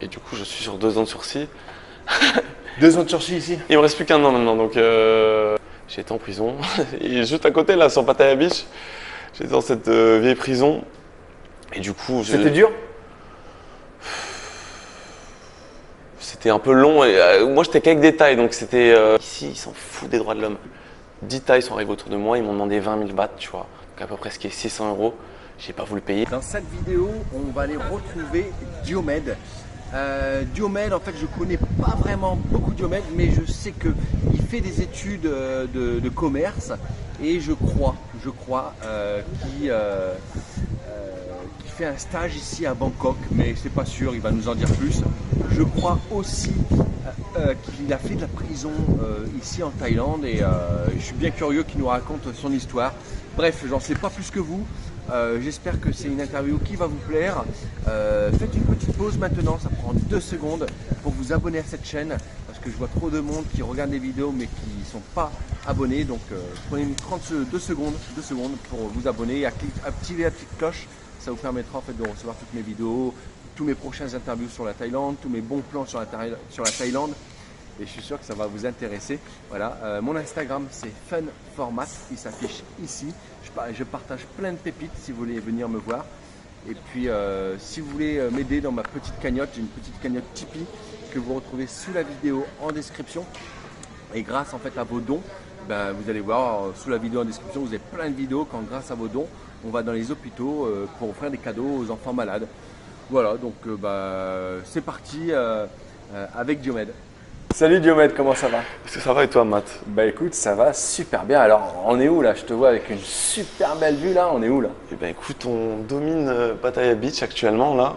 Et du coup, je suis sur deux ans de sursis. Deux ans de sursis ici? Il me reste plus qu'un an maintenant, donc euh, j'ai été en prison. Et juste à côté, là, sur Pattaya Beach, j'étais dans cette euh, vieille prison. Et du coup, je- C'était dur? C'était un peu long. Et, euh, moi, j'étais qu'avec des tailles, donc c'était. euh, ici, ils s'en foutent des droits de l'homme. 10 tailles sont arrivées autour de moi, ils m'ont demandé 20 000 bahts, tu vois. Donc à peu près ce qui est 600 euros. J'ai pas voulu payer. Dans cette vidéo, on va aller retrouver Diomède. Euh, Diomède, en fait, je connais pas vraiment beaucoup Diomède, mais je sais qu'il fait des études euh, de, commerce et je crois, je crois euh, qu'il euh, qu'il fait un stage ici à Bangkok, mais c'est pas sûr, il va nous en dire plus. Je crois aussi qu'il a fait de la prison ici en Thaïlande et je suis bien curieux qu'il nous raconte son histoire. Bref, j'en sais pas plus que vous. Euh, J'espère que c'est une interview qui va vous plaire. Euh, faites une petite pause maintenant, ça prend deux secondes pour vous abonner à cette chaîne parce que je vois trop de monde qui regarde des vidéos mais qui ne sont pas abonnés. Donc euh, prenez une 32 secondes, deux secondes pour vous abonner et acti- activer la petite cloche. Ça vous permettra en fait de recevoir toutes mes vidéos, tous mes prochaines interviews sur la Thaïlande, tous mes bons plans sur la Thaïlande et je suis sûr que ça va vous intéresser. Voilà, euh, mon Instagram c'est funformat, il s'affiche ici. Je, par- je partage plein de pépites si vous voulez venir me voir. Et puis euh, si vous voulez euh, m'aider dans ma petite cagnotte, j'ai une petite cagnotte Tipeee que vous retrouvez sous la vidéo en description. Et grâce en fait à vos dons, ben, vous allez voir sous la vidéo en description, vous avez plein de vidéos quand grâce à vos dons, on va dans les hôpitaux pour offrir des cadeaux aux enfants malades. Voilà, donc bah, c'est parti avec Diomède. Salut Diomède, comment ça va? Est-ce que ça va et toi, Matt? Bah écoute, ça va super bien. Alors, on est où là? Je te vois avec une super belle vue là. On est où là? Eh ben écoute, on domine euh, Pattaya Beach actuellement, là.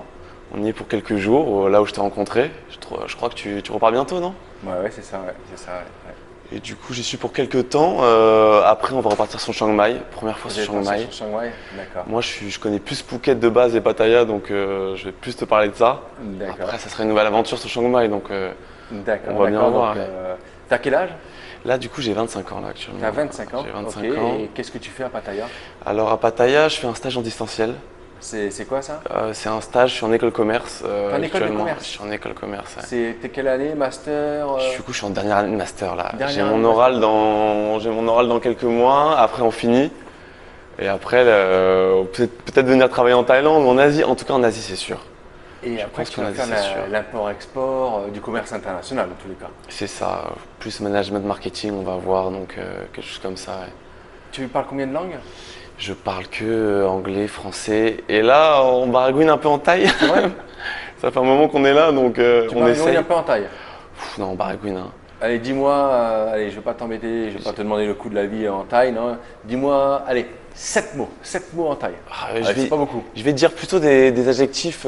On y est pour quelques jours, euh, là où je t'ai rencontré. Je, crois que tu, tu repars bientôt, non? Ouais, ouais, c'est ça, ouais, c'est ça. Ouais. Et du coup, j'y suis pour quelques temps. Euh, après, on va repartir sur Chiang Mai. Première fois sur Chiang Mai. sur Chiang Mai? D'accord. Moi, je, suis, je connais plus Phuket de base et Pattaya, donc euh, je vais plus te parler de ça. D'accord. Après, ça serait une nouvelle aventure sur Chiang Mai. Donc euh, D'accord. on va bien voir, euh, T'as quel âge? Là, du coup, j'ai 25 ans là actuellement. T'as 25 ans J'ai 25 ok. ans. Et qu'est-ce que tu fais à Pattaya? Alors à Pattaya, je fais un stage en distanciel. C'est quoi ça? Euh, c'est un stage, je suis en école commerce. euh, en école de commerce Je suis en école commerce. ouais. T'es quelle année Master euh, Du coup, je suis en dernière année de master là. J'ai mon oral dans, mon oral dans quelques mois. Après, on finit. Et après, peut-être peut-être venir travailler en Thaïlande ou en Asie. En tout cas, en Asie, c'est sûr. Et je après, pense tu vas faire l'import-export, euh, du commerce international en tous les cas. C'est ça. Plus management marketing, on va voir. Donc, euh, quelque chose comme ça. ouais. Tu parles combien de langues? Je parle que euh, anglais, français. Et là, on baragouine un peu en thaï. Ouais. ça fait un moment qu'on est là, donc euh, Tu on essaye. un peu en taille? Pff, non, on baragouine. hein. Allez, dis-moi, euh, allez, je vais pas t'embêter, je vais pas te demander le coût de la vie en taille, non. Dis-moi, allez, 7 mots, 7 mots en taille. Ah, je, Allez, vais, c'est pas beaucoup. je vais dire plutôt des, des adjectifs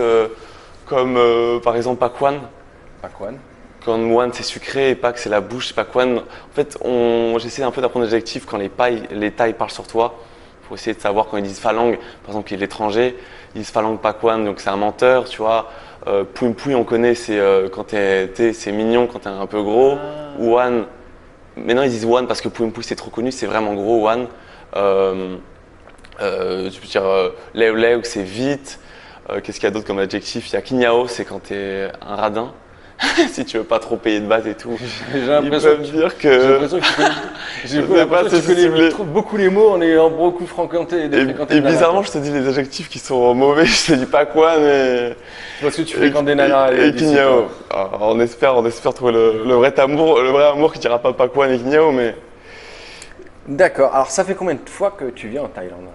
comme euh, par exemple pakwan. Pakwan. Quand one c'est sucré et pak c'est la bouche, pakwan. En fait, on, j'essaie un peu d'apprendre des adjectifs quand les, pailles, les tailles parlent sur toi. Pour essayer de savoir quand ils disent phalangue, par exemple, qui est l'étranger, ils disent phalangue pakwan, donc c'est un menteur, tu vois. Euh, pouim pouim, on connaît, c'est euh, quand t'es, t'es- c'est mignon quand t'es un peu gros. Ah. One, maintenant ils disent one parce que pouim pouim c'est trop connu, c'est vraiment gros, one. Euh, euh, je veux dire, euh, leu leu, c'est vite. Euh, Qu'est-ce qu'il y a d'autre comme adjectif? Il y a kinyao, c'est quand t'es un radin. si tu veux pas trop payer de base et tout. J'ai l'impression que dire j'ai que. l'impression que tu connais, j'ai pas que tu connais trop- beaucoup les mots en ayant beaucoup fréquenté, Et, et nanas. bizarrement, je te dis les adjectifs qui sont mauvais, je te dis pas quoi, mais. Parce que tu fréquentes des nanas. Et, et Kinyao. Alors, on espère, on espère trouver le, le vrai amour, le vrai amour qui dira pas pas quoi ni Kinyao, mais. D'accord, alors ça fait combien de fois que tu viens en Thaïlande?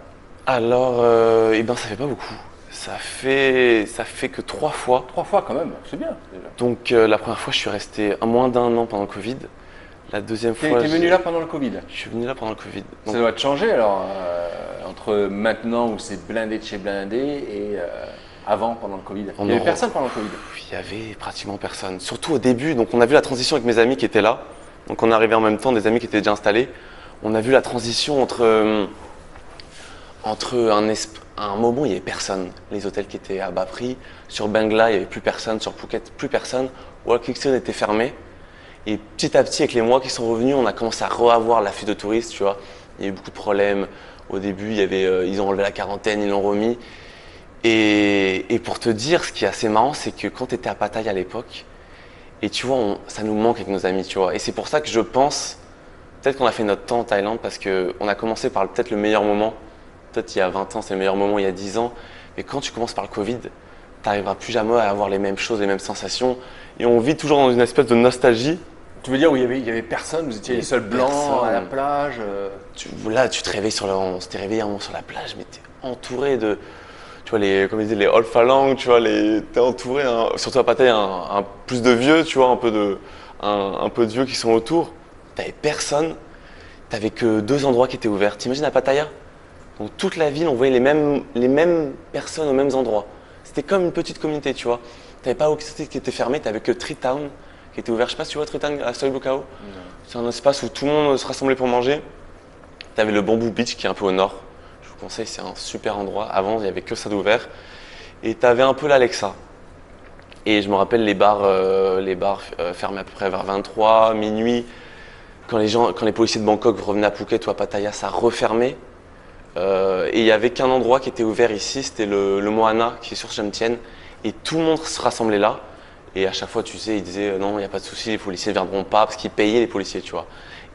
Alors, euh, eh ben, ça fait pas beaucoup. Ça fait, ça fait que trois fois. Trois fois quand même, c'est bien déjà. Donc, euh, la première fois, je suis resté moins d'un an pendant le Covid. La deuxième fois. t'es venu j'ai- là pendant le Covid? Je suis venu là pendant le Covid. Donc, Ça doit te changer alors, euh, entre maintenant où c'est blindé de chez blindé et euh, avant pendant le Covid. Il n'y avait personne pendant le Covid? Il y avait pratiquement personne. Surtout au début. Donc, on a vu la transition avec mes amis qui étaient là. Donc, on est arrivé en même temps, des amis qui étaient déjà installés. On a vu la transition entre, entre un, esp- un moment, il n'y avait personne. Les hôtels qui étaient à bas prix. Sur Bangla, il n'y avait plus personne. Sur Phuket, plus personne. Walkingston était fermé. Et petit à petit, avec les mois qui sont revenus, on a commencé à reavoir l'afflux de touristes, tu vois. Il y a eu beaucoup de problèmes. Au début, euh, ils ont enlevé la quarantaine, ils l'ont remis. Et, pour te dire, ce qui est assez marrant, c'est que quand tu étais à Pattaya à l'époque, et tu vois, ça nous manque avec nos amis, tu vois. Et c'est pour ça que je pense, peut-être qu'on a fait notre temps en Thaïlande, parce qu'on a commencé par peut-être le meilleur moment. Peut-être il y a 20 ans, c'est le meilleur moment, il y a 10 ans. Mais quand tu commences par le Covid, tu n'arriveras plus jamais à avoir les mêmes choses, les mêmes sensations. Et on vit toujours dans une espèce de nostalgie. Tu veux dire où il y avait, il y avait personne, vous étiez les seuls blancs Personne. à la plage euh, Tu, là, tu te réveilles sur la, on s'était réveillé un moment sur la plage, mais t'es entouré de, tu vois, les, comme ils disaient, les old phalanges, tu vois, les, t'es entouré, hein, surtout à Pattaya, un, un- plus de vieux, tu vois, un peu de, un, un peu de vieux qui sont autour. T'avais personne, t'avais que deux endroits qui étaient ouverts. T'imagines à Pattaya? Donc toute la ville, on voyait les mêmes, les mêmes personnes aux mêmes endroits. C'était comme une petite communauté, tu vois. T'avais pas Oxford qui était fermé, t'avais que Tree Town qui était ouvert. Je sais pas si tu vois Tree Town à Soy Bukao. C'est un espace où tout le monde se rassemblait pour manger. Tu avais le Bamboo Beach qui est un peu au nord. Je vous conseille, c'est un super endroit. Avant, il n'y avait que ça d'ouvert. Et tu avais un peu l'Alexa. Et je me rappelle les bars, euh, les bars euh, fermés à peu près vers 23, minuit. Quand les, gens, quand les policiers de Bangkok revenaient à Phuket ou à Pattaya, ça refermait. Euh, et il n'y avait qu'un endroit qui était ouvert ici, c'était le, le Moana qui est sur Jomtien. Et tout le monde se rassemblait là. Et à chaque fois, tu sais, ils disaient euh, non, il n'y a pas de souci, les policiers ne viendront pas parce qu'ils payaient les policiers, tu vois.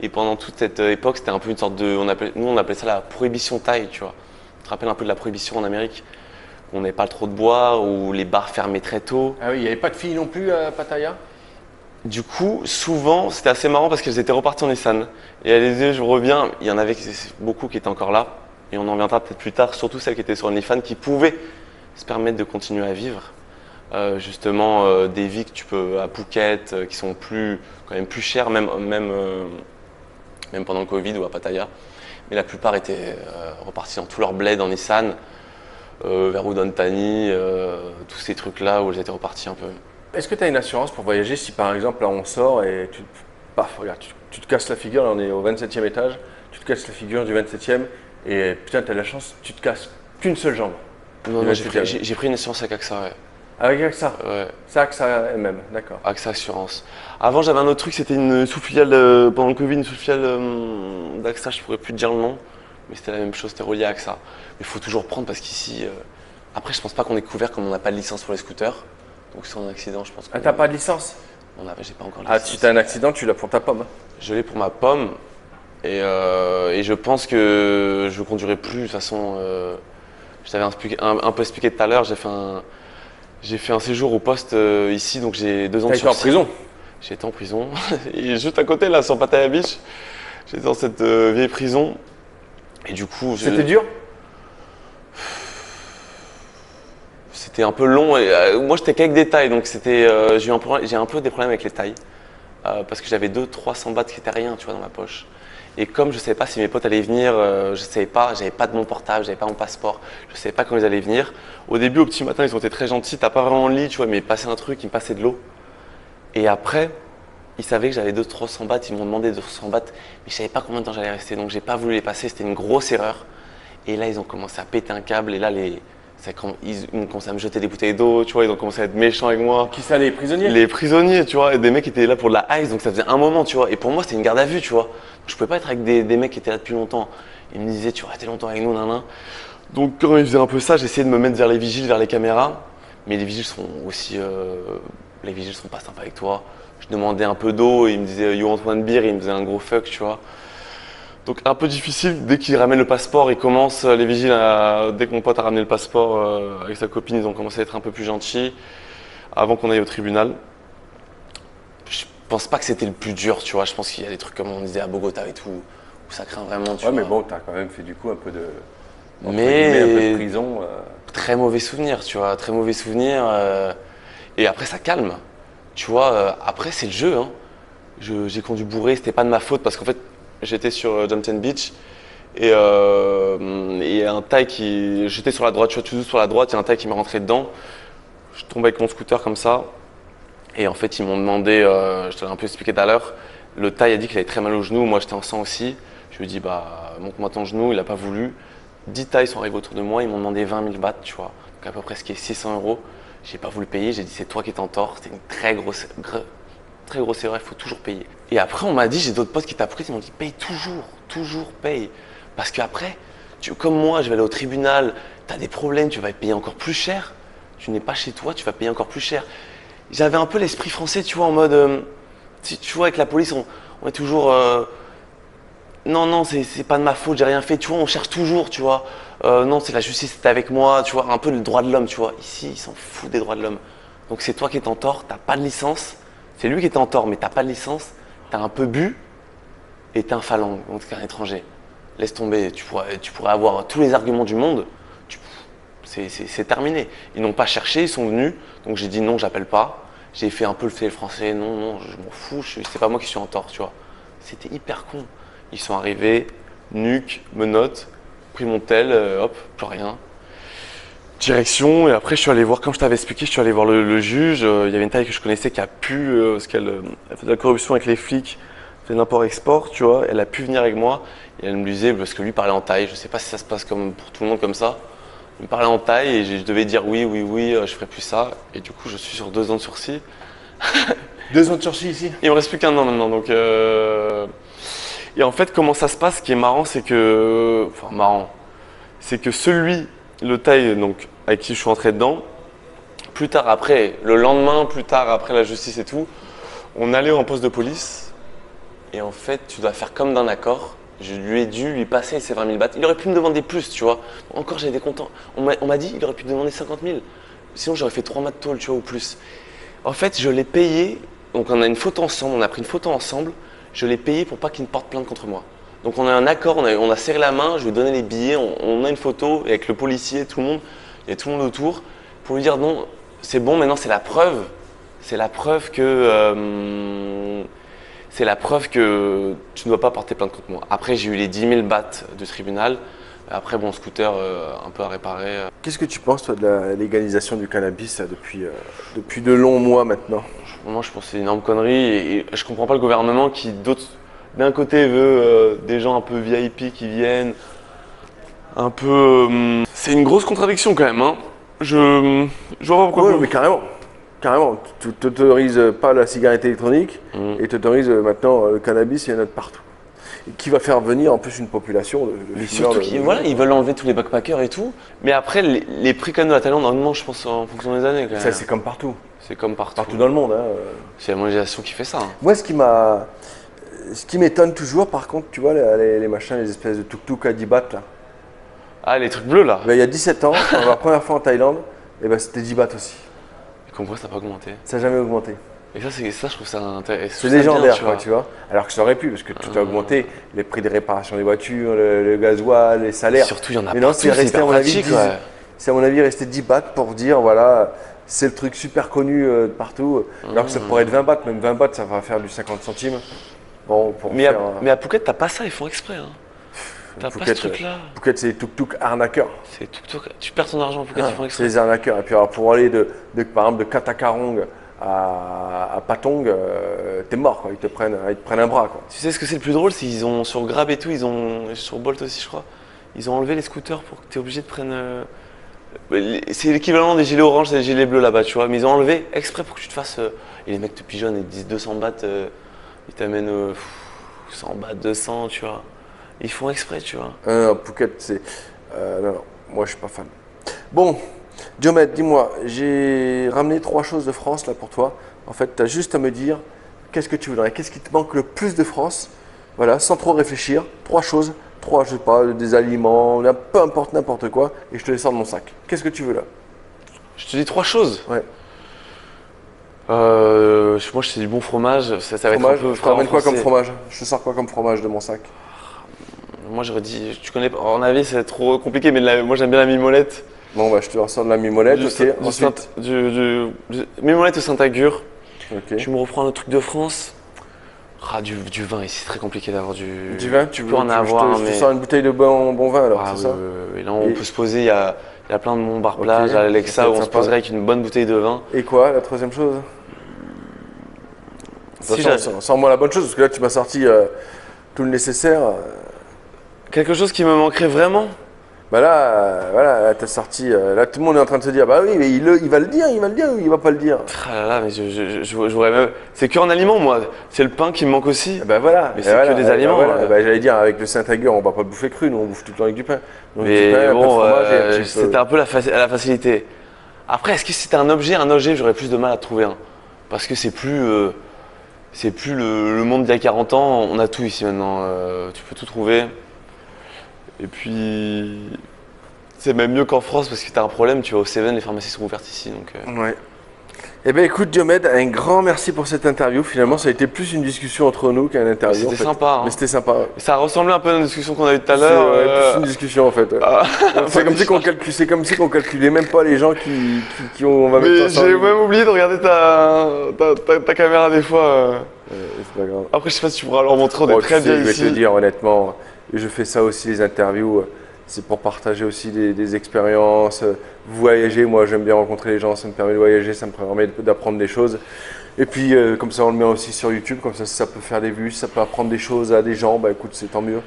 Et pendant toute cette euh, époque, c'était un peu une sorte de. On appelait, nous, on appelait ça la prohibition taille, tu vois. Tu te rappelles un peu de la prohibition en Amérique? Où On n'avait pas trop de boire, où les bars fermaient très tôt. Ah oui, il n'y avait pas de filles non plus à Pattaya? Du coup, souvent, c'était assez marrant parce qu'elles étaient reparties en Nissan. Et elles disaient, je reviens. Il y en avait beaucoup qui étaient encore là. Et on en reviendra peut-être plus tard, surtout celles qui étaient sur OnlyFans, qui pouvaient se permettre de continuer à vivre. Euh, justement, euh, des vies que tu peux à Phuket, euh, qui sont plus, quand même plus chères, même, même, même pendant le Covid ou à Pattaya. Mais la plupart étaient repartis dans tout leur bled en Nissan, vers Udon tous ces trucs-là où elles étaient repartis un peu. Est-ce que tu as une assurance pour voyager si par exemple là on sort et tu, paf, regarde, tu, tu te casses la figure, là on est au 27e étage, tu te casses la figure du 27e et putain tu as de la chance, tu te casses qu'une seule jambe. Non, non, j'ai pris, j'ai- une assurance avec AXA, ouais. Avec AXA, ouais. c'est AXA MM, d'accord. AXA Assurance. Avant, j'avais un autre truc, c'était une sous-filiale, euh, pendant le Covid, une sous-filiale euh, d'AXA, je pourrais plus te dire le nom, mais c'était la même chose, c'était relié à AXA. Mais il faut toujours prendre parce qu'ici, euh, après, je pense pas qu'on est couvert comme on n'a pas de licence pour les scooters. Donc, si on a un accident, je pense que. Ah, t'as pas de licence on a- J'ai pas encore de Ah, si t'as un accident, tu l'as pour ta pomme. Je l'ai pour ma pomme. Et, euh, et je pense que je ne conduirai plus. De toute façon, euh, je t'avais un, un peu expliqué tout à l'heure. J'ai fait un, j'ai fait un séjour au poste euh, ici, donc j'ai deux ans de été en prison J'étais en prison. et juste à côté, là, sur Pattaya Beach, j'étais dans cette euh, vieille prison. Et du coup, je- C'était dur c'était un peu long. Et, euh, moi, j'étais qu'avec des tailles, donc c'était, euh, j'ai eu un, problème- j'ai un peu des problèmes avec les tailles. Parce que j'avais 200-300 bahts qui étaient rien, tu vois, dans ma poche. Et comme je ne savais pas si mes potes allaient venir, euh, je ne savais pas, j'avais pas de mon portable, j'avais pas mon passeport, je ne savais pas quand ils allaient venir. Au début, au petit matin, ils ont été très gentils, t'as pas vraiment le lit, tu vois, mais ils passaient un truc, ils me passaient de l'eau. Et après, ils savaient que j'avais 200-300 bahts, ils m'ont demandé 200 bahts, mais je savais pas combien de temps j'allais rester, donc j'ai pas voulu les passer, c'était une grosse erreur. Et là, ils ont commencé à péter un câble, et là, les, ils ont commencé à me jeter des bouteilles d'eau, tu vois, ils ont commencé à être méchants avec moi. Qui ça, les prisonniers? Les prisonniers, tu vois, et des mecs qui étaient là pour de la ice, donc ça faisait un moment, tu vois. Et pour moi, c'était une garde à vue, tu vois. Je pouvais pas être avec des, des mecs qui étaient là depuis longtemps. Ils me disaient, tu vas rester longtemps avec nous, nan, Donc quand ils faisaient un peu ça, j'essayais de me mettre vers les vigiles, vers les caméras. Mais les vigiles sont aussi. euh, les vigiles sont pas sympas avec toi. Je demandais un peu d'eau, et ils me disaient, you want one beer, ils me faisaient un gros fuck, tu vois. Donc un peu difficile, dès qu'ils ramènent le passeport, ils commencent, les vigiles, à- dès que mon pote a ramené le passeport euh, avec sa copine, ils ont commencé à être un peu plus gentils avant qu'on aille au tribunal. Je pense pas que c'était le plus dur, tu vois. Je pense qu'il y a des trucs comme on disait à Bogota et tout, où ça craint vraiment, tu Ouais, vois. mais bon, t'as quand même fait du coup un peu de. Mais- un peu de prison. euh. Très mauvais souvenir, tu vois. Très mauvais souvenir. euh, et après, ça calme. Tu vois, euh, après, c'est le jeu. Hein. Je- J'ai conduit bourré, c'était pas de ma faute parce qu'en fait, j'étais sur euh, Jumpton Beach et euh, et un taille qui. J'étais sur la droite, je suis tout sur la droite, il y a un taille qui m'est rentré dedans. Je tombe avec mon scooter comme ça. Et en fait, ils m'ont demandé, euh, je te l'ai un peu expliqué tout à l'heure, le taille a dit qu'il avait très mal au genou, moi j'étais en sang aussi. Je lui ai dit, bah, montre-moi ton genou, il n'a pas voulu. 10 tailles sont arrivés autour de moi, ils m'ont demandé 20 000 bahts, tu vois. Donc à peu près ce qui est 600 euros. J'ai pas voulu payer, j'ai dit, c'est toi qui es en tort. C'était une très grosse, gr- très grosse erreur, il faut toujours payer. Et après, on m'a dit, j'ai d'autres potes qui t'apprennent, ils m'ont dit, paye toujours, toujours paye. Parce qu'après, comme moi, je vais aller au tribunal, tu as des problèmes, tu vas payer encore plus cher. Tu n'es pas chez toi, tu vas payer encore plus cher. J'avais un peu l'esprit français, tu vois, en mode. euh, tu, vois, avec la police, on, est toujours. euh, non, non, c'est c'est pas de ma faute, j'ai rien fait. Tu vois, on cherche toujours, tu vois. Euh, non, c'est la justice, c'était avec moi, tu vois. Un peu le droit de l'homme, tu vois. Ici, ils s'en foutent des droits de l'homme. Donc c'est toi qui es en tort, t'as pas de licence. C'est lui qui est en tort, mais t'as pas de licence. T'as un peu bu et t'es un phalangue, donc t'es un étranger. Laisse tomber, tu pourrais, avoir tous les arguments du monde. c'est- terminé. Ils n'ont pas cherché, ils sont venus. Donc j'ai dit non, j'appelle pas. J'ai fait un peu le français. Non, non, je m'en fous. C'est pas moi qui suis en tort, tu vois. C'était hyper con. Ils sont arrivés, nuque, menottes, pris mon tel, euh, hop, plus rien. Direction, et après je suis allé voir, comme je t'avais expliqué, je suis allé voir le, le juge. Euh, Il y avait une taille que je connaissais qui a pu, euh, parce qu'elle euh, fait de la corruption avec les flics, fait de l'import-export, tu vois. Elle a pu venir avec moi et elle me disait, parce que lui parlait en taille, je sais pas si ça se passe comme pour tout le monde comme ça. Il me parlait en taille et je devais dire oui, oui, oui, euh, je ferai plus ça. Et du coup, je suis sur deux ans de sursis. Deux ans de sursis ici? Il me reste plus qu'un an maintenant, donc. euh, Et en fait, comment ça se passe? Ce qui est marrant, c'est que, enfin marrant, c'est que celui, le taille, donc avec qui je suis entré dedans, plus tard après, le lendemain, plus tard après la justice et tout, on allait en poste de police et en fait, tu dois faire comme d'un accord. Je lui ai dû lui passer ses 20 000 bahts. Il aurait pu me demander plus, tu vois. Encore, j'étais content. On m'a dit, il aurait pu me demander 50 000. Sinon, j'aurais fait 3 mois de tôle, tu vois, ou plus. En fait, je l'ai payé. Donc, on a une photo ensemble. On a pris une photo ensemble. Je l'ai payé pour pas qu'il ne porte plainte contre moi. Donc, on a un accord. On a, serré la main. Je lui ai donné les billets. On, on a une photo avec le policier, tout le monde. A tout le monde autour. Pour lui dire non, c'est bon. Maintenant, c'est la preuve. C'est la preuve que. euh, c'est la preuve que tu ne dois pas porter plainte contre moi. Après, j'ai eu les 10 000 bahts du tribunal. Après, bon, scooter euh, un peu à réparer. Qu'est-ce que tu penses, toi, de la légalisation du cannabis là, depuis, euh, depuis de longs mois maintenant? Moi, je pense que c'est une énorme connerie et, et je comprends pas le gouvernement qui, d'un côté, veut euh, des gens un peu VIP qui viennent, un peu. hum, c'est une grosse contradiction quand même. Hein. Je, je vois pas pourquoi. Oui, mais carrément. Carrément. Tu t'autorises pas la cigarette électronique Mhm. et tu autorises maintenant euh, le cannabis, il y en a de partout. Et qui va faire venir en plus une population de, de Mais surtout de- qu'ils voilà, ils veulent enlever tous les backpackers et tout. Mais après, les, les prix quand même de la Thaïlande augmentent, je pense, en fonction des années. quand Ça, c'est comme partout. C'est comme partout. Partout dans le monde. hein. C'est la mondialisation qui fait ça. hein. Moi, ce qui m'a. Ce qui m'étonne toujours, par contre, tu vois, les, les- les machins, les espèces de tuk-tuk à 10 bahts, là. Ah, les trucs bleus là. Ben, il y a 17 ans, pour la première fois en Thaïlande, et ben, c'était 10 bahts aussi. Comment ça n'a pas augmenté Ça n'a jamais augmenté. Et ça, c'est ça, je trouve ça intéressant. C'est légendaire, quoi, tu vois. Alors que ça aurait pu, parce que tout a Ah. augmenté. Les prix des réparations des voitures, le, le gasoil, les salaires. Surtout, il y en a Mais non, c'est resté, à mon avis, pratique, 10 ouais. C'est à mon avis resté 10 bahts pour dire, voilà, c'est le truc super connu euh, de partout. Alors que ça Mmh. pourrait être 20 bahts, même 20 bahts, ça va faire du 50 centimes. Bon, pour Mais à, faire. euh, mais à Phuket, t'as pas ça, ils font exprès. Hein. T'as pas ce truc-là. Phuket, c'est les tuk-tuk arnaqueurs. C'est tout- Tu perds ton argent Phuket, Ah, ils font c'est les arnaqueurs. Et puis alors, pour aller de, de- par exemple de Katakarong à, à Patong, euh, t'es mort, quoi. Ils te prennent, ils te prennent un bras, quoi. Tu sais ce que c'est le plus drôle C'est qu'ils ont sur Grab et tout, ils ont et sur Bolt aussi, je crois. Ils ont enlevé les scooters pour que tu es obligé de prendre. euh, les- C'est l'équivalent des gilets oranges, c'est des gilets bleus là-bas, tu vois. Mais ils ont enlevé exprès pour que tu te fasses. euh, Et les mecs te pigeonnent, ils te disent 200 bahts, ils t'amènent euh, pff, 100 bahts, 200, tu vois. Ils font exprès, tu vois. Euh, non, Phuket, c'est. euh, non, non, moi je suis pas fan. Bon, Diomède, dis-moi, j'ai ramené trois choses de France là pour toi. En fait, tu as juste à me dire qu'est-ce que tu voudrais, qu'est-ce qui te manque le plus de France? Voilà, sans trop réfléchir, trois choses, trois, je sais pas, des aliments, peu importe, n'importe quoi, et je te les sors de mon sac. Qu'est-ce que tu veux là? Je te dis trois choses. Ouais. Euh, moi, je sais du bon fromage. Ça, ça va Fromage, être un peu je te ramène quoi comme fromage? Je te sors quoi comme fromage de mon sac? Moi, j'aurais dit. Tu connais pas. En avis, c'est trop compliqué, mais la- moi, j'aime bien la mimolette. Bon, bah je te ressors de la mimolette, Du ok. Ensuite, du, du- du- Mimolette au Saint-Agur. ok. Tu me reprends le truc de France? Ah, du, du vin ici, c'est très compliqué d'avoir du. Du vin, tu peux en tu- je avoir, te, je te mais. sors une bouteille de bon, bon vin alors, Ah, c'est oui, ça oui, oui. Et là, on Et- peut se poser. Il y a, il y a plein de bons bar plage à ça Alexa peut où on se poserait avec une bonne bouteille de vin. Et quoi, la troisième chose? Si Sors-moi la bonne chose, parce que là tu m'as sorti euh, tout le nécessaire. Quelque chose qui me manquerait vraiment? Bah là, euh, voilà, là, t'as sorti. euh, là, tout le monde est en train de se dire, bah oui, mais il, le- il va le dire, il va le dire ou il va pas le dire? Ah là là, mais je, je, je, je voudrais même. C'est qu'un aliment, moi. C'est le pain qui me manque aussi. Bah voilà. Mais Et c'est que des euh, aliments, voilà. euh. Bah, J'allais dire, avec le Saint-Agur, on va pas le bouffer cru, nous on bouffe tout le temps avec du pain. Donc, du Mais pain, bon, euh, c'était un peu la, faci- la facilité. Après, est-ce que c'était un objet Un objet, j'aurais plus de mal à trouver un. Parce que c'est plus. euh, c'est plus le, le monde d'il y a 40 ans. On a tout ici maintenant. tu peux tout trouver. Et puis. C'est même mieux qu'en France parce que t'as un problème. Tu vas au Seven, les pharmacies sont ouvertes ici. Donc, euh, Ouais. Eh bien écoute Diomède, un grand merci pour cette interview. Finalement ça a été plus une discussion entre nous qu'un interview. C'était en fait. sympa, hein. Mais c'était sympa. Ça ressemblait un peu à une discussion qu'on a eue tout à C'est l'heure. ouais, euh, plus une discussion en fait. ouais. ah, c'est comme si qu'on calcule, c'est comme si qu'on calculait même pas les gens qui, qui, qui ont, on va Mais j'ai même oublié de regarder ta, ta, ta- ta caméra des fois. euh. Ouais, c'est pas grave. Après, je sais pas si tu pourras leur montrer, on est Bon, très bien je vais ici. te dire honnêtement, je fais ça aussi les interviews. euh, C'est pour partager aussi des, des expériences. euh, Voyager, moi j'aime bien rencontrer les gens, ça me permet de voyager, ça me permet d'apprendre des choses. Et puis euh, comme ça on le met aussi sur YouTube, comme ça ça peut faire des vues, ça peut apprendre des choses à des gens, bah écoute c'est tant mieux.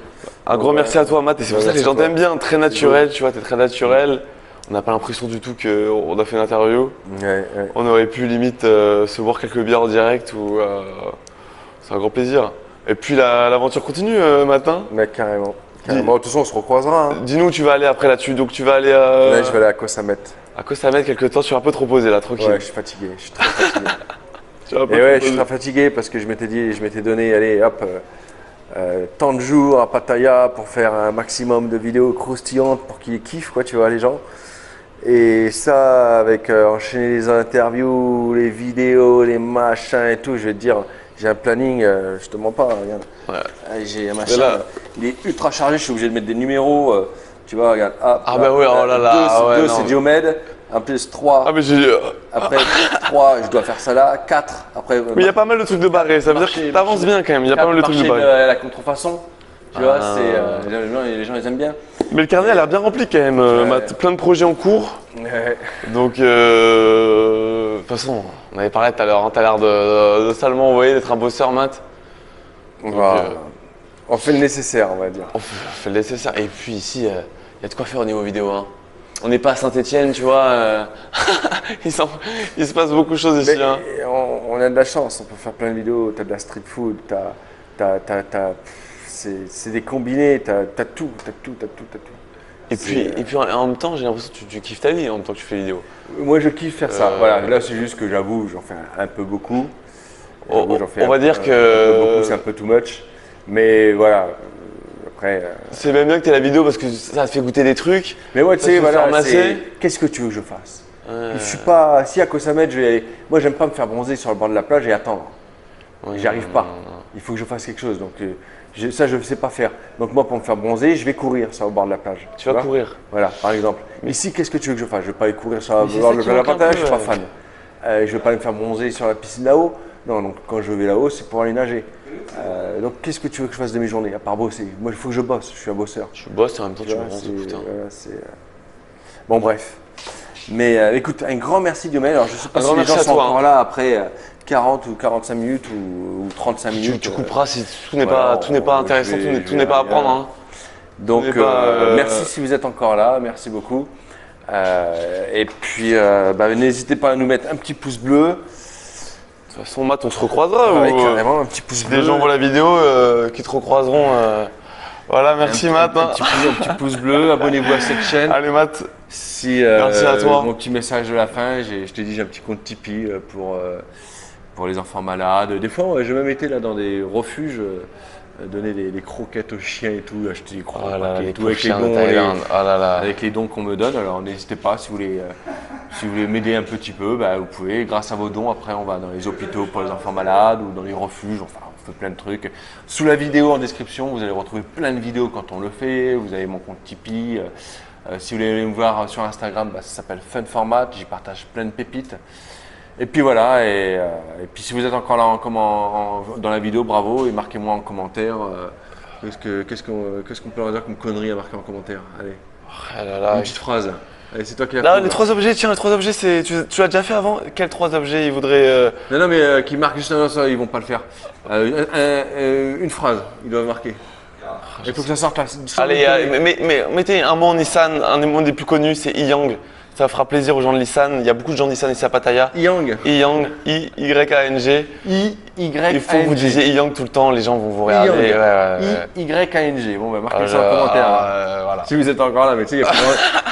Un grand Ouais. merci à toi, Matt. Et c'est pour ça que les gens t'aiment bien, très naturel, tu vois, t'es très naturel. On n'a pas l'impression du tout qu'on a fait une interview. Ouais, ouais. On aurait pu limite euh, se boire quelques bières en direct ou. euh, c'est un grand plaisir. Et puis la- l'aventure continue, euh, matin. Mais carrément. carrément. De toute façon on se recroisera. hein. Dis-nous où tu vas aller après là-dessus. Donc tu vas aller à. Là je vais aller à Kosamet. À Kosamet quelques temps, tu vas un peu te reposer là, tranquille. Ouais, je suis fatigué. Je suis très fatigué. Tu vas Et ouais, je suis très fatigué parce que je m'étais dit, je m'étais donné, allez, hop, euh, euh, tant de jours à Pattaya pour faire un maximum de vidéos croustillantes pour qu'ils kiffent, quoi, tu vois, les gens. Et ça, avec euh, enchaîner les interviews, les vidéos, les machins et tout, je vais te dire, j'ai un planning, euh, je te mens pas, regarde. Ouais. Ah, J'ai un machin, là- il est ultra chargé, je suis obligé de mettre des numéros, euh, tu vois, regarde. Ah bah oui, oh là là, deux, c'est- ouais, deux, non. c'est Diomed, en plus 3, Ah, mais j'ai. euh, après 3, je dois faire ça là, 4, après. Mais il y a pas mal de trucs de barrés, ça veut dire que t'avances bien quand même, il y a pas mal de trucs de de la contrefaçon. Tu vois, Ah. c'est, euh, les, gens, les gens ils aiment bien. Mais le carnet a l'air bien rempli quand même, euh, Ouais. Matt. Plein de projets en cours. Donc, euh, de toute façon, on avait parlé tout à l'heure, hein, t'as l'air de, de salement envoyé d'être un bosseur, Matt. Voilà. euh, On fait le nécessaire, on va dire. On fait, on fait le nécessaire. Et puis ici, il y a de quoi faire au niveau vidéo. Hein. On n'est pas à Saint-Etienne, tu vois. euh, il, se passe beaucoup de choses ici. Hein. on, on a de la chance, on peut faire plein de vidéos. T'as de la street food, t'as- c'est, des combinés, t'as, t'as tout, t'as tout, t'as tout, t'as tout. Et puis, et puis en, même temps, j'ai l'impression que tu, tu kiffes ta vie en même temps que tu fais les vidéos. Moi, je kiffe faire ça. Euh, Voilà. Là, c'est juste que j'avoue, j'en fais un, un peu beaucoup. Fais on un va dire un que- peu beaucoup, c'est un peu too much. Mais voilà. euh, Après. euh, C'est même bien que tu la vidéo parce que ça te fait goûter des trucs. Mais moi, tu sais, voilà, qu'est-ce que tu veux que je fasse? Euh, Je suis pas. Si à Kosamet, je vais. Moi, j'aime pas me faire bronzer sur le bord de la plage et attendre. ouais, J'y arrive non, pas. non. Il faut que je fasse quelque chose. Donc, ça, je ne sais pas faire. Donc, moi, pour me faire bronzer, je vais courir sur le bord de la plage. Tu vas courir. Voilà, par exemple. Ici, qu'est-ce que tu veux que je fasse? Je ne vais pas aller courir sur Mais le bord ça de la plage, je peu, suis pas fan. Euh, je ne vais pas aller me faire bronzer sur la piscine là-haut. Non, donc quand je vais là-haut, c'est pour aller nager. Euh, donc, qu'est-ce que tu veux que je fasse de mes journées À part bosser? Moi, il faut que je bosse. Je suis un bosseur. Tu bosses et en même temps Tu tu vois, me bronzes, c'est- putain. voilà, c'est, euh, Bon, bref. Mais euh, écoute, un grand merci Diomède. Alors, je ne sais pas Un si les gens sont encore hein. là après 40 ou 45 minutes ou, ou 35 Tu, minutes. tu euh, couperas si tout n'est voilà, pas, tout n'est pas on- intéressant, je tout vais- n'est- tout pas à prendre. Hein. Donc, pas, merci si vous êtes encore là, merci beaucoup. Euh, et puis, euh, bah, n'hésitez pas à nous mettre un petit pouce bleu. De toute façon, Matt, on se recroisera Ouais, ou euh, carrément, un petit pouce si bleu. des gens voient la vidéo euh, qui te recroiseront. euh, Voilà, merci un, Matt. un hein. petit, pouce, un petit pouce bleu, abonnez-vous à cette chaîne. Allez Matt, Si, euh, Merci à toi. Mon petit message de la fin, je t'ai dit, j'ai un petit compte Tipeee pour, pour les enfants malades. Des fois, ouais, j'ai même été là dans des refuges, euh, donner des, des croquettes aux chiens et tout, acheter des croquettes là là, et les tout, pauvres avec les dons, les- Thaïlande. Oh là là. avec les dons qu'on me donne. Alors n'hésitez pas, si vous voulez, euh, si vous voulez m'aider un petit peu, bah, vous pouvez. Grâce à vos dons, après on va dans les hôpitaux pour les enfants malades ou dans les refuges. Enfin, on fait plein de trucs. Sous la vidéo en description, vous allez retrouver plein de vidéos quand on le fait. Vous avez mon compte Tipeee. Euh, euh, si vous voulez aller me voir sur Instagram, bah, ça s'appelle Fun Format. J'y partage plein de pépites. Et puis voilà, et, euh, et puis si vous êtes encore là en, comment- en- dans la vidéo, bravo, et marquez-moi en commentaire. euh, qu'est-ce que- qu'est-ce qu'on qu'est-ce qu'on peut leur dire comme connerie à marquer en commentaire Allez. Oh là là. Une petite phrase. Allez, c'est toi qui Là, les trois objets, tiens, les trois objets, c'est. Tu, tu l'as déjà fait avant? Quels trois objets ils voudraient. euh, Non, non, mais qui marquent juste non, ça, ils vont pas le faire. Un- un- une phrase, ils doivent marquer. Il faut que ça sorte là. Allez, mais, mais- mais mettez un mot en Nissan, un des mots des plus connus, c'est Iyang. Ça fera plaisir aux gens de Nissan. Il y a beaucoup de gens de Nissan ici à Pattaya. Yang. Iyang, I-Y-A-N-G. I, Y, Il faut que vous disiez Iyang tout le temps, les gens vont vous regarder. Iyang. Ouais, ouais, ouais. I, Y, A, N, G. Bon, bah, marquez Ah, ça en commentaire. hein. euh, voilà. Si vous êtes encore là, mais tu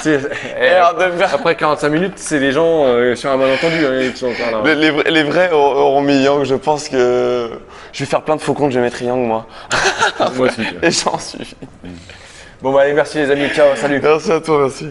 sais, après 45 minutes, c'est les gens euh, sur un malentendu hein, qui sont encore là. Les, les vrais- auront mis Yang, je pense que je vais faire plein de faux comptes, je vais mettre Yang moi. Moi aussi. Et j'en suis. Bon, bah, allez, merci les amis. Ciao, salut. Merci à toi, merci.